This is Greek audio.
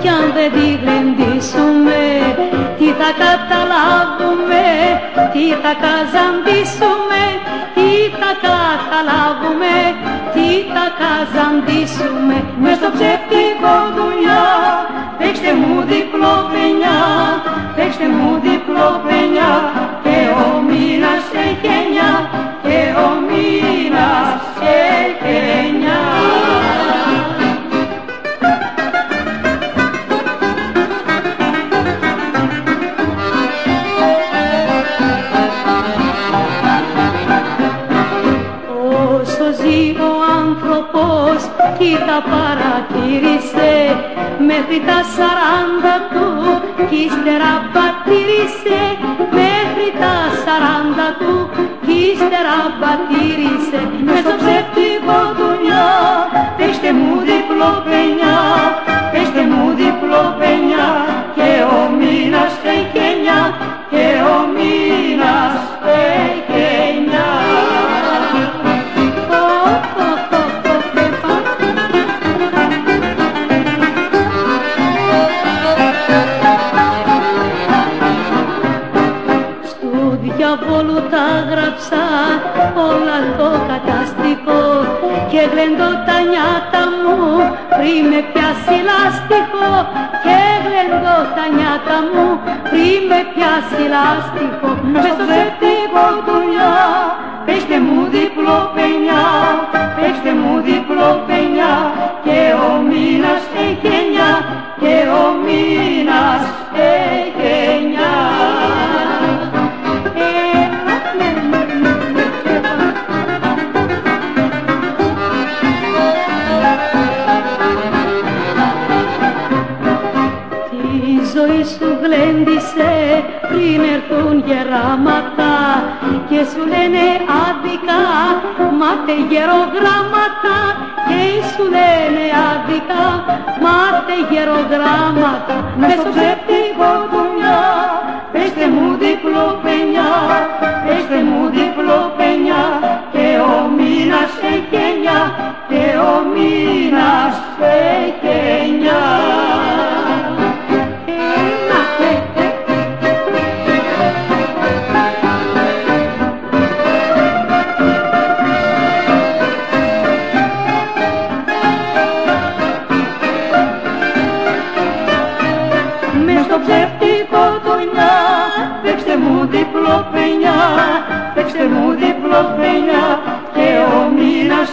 κι αν δεν τη γλεντήσουμε τι θα καταλάβουμε, τι θα καζαντήσουμε, τι θα καταλάβουμε, τι θα καζαντήσουμε. Μες στο ψεύτικο δουλειά παίξτε μου διπλό κοίτα παρατήρησε. Μέχρι τα σαράντα του κι ύστερα πατήρισε μέχρι τα σαράντα του κι ύστερα πατήρισε μες στο ψεύτικο δουλειά διαβόλου τα γράψα όλα το καταστικό και γλεντώ τα νιάτα μου πριν με πιάσει λάστιχο. Και γλεντώ τα νιάτα μου πριν με πιάσει λάστιχο. Μες στο ψεύτικο δουλειά πέστε μου διπλό παινιά πέστε μου διπλό παινιά και ο μήνας έχει εννιά και ο μήνας σου γλέντισε πριν έρθουν γεράματα. Και σου λένε άδικα μάτε γερογράμματα. Και σου λένε άδικα μάτε γερογράμματα. Μες στο ψεύτικο παίξτε μου διπλό πενιά, παίξτε μου διπλό πενιά και ο μήνας